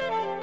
Bye.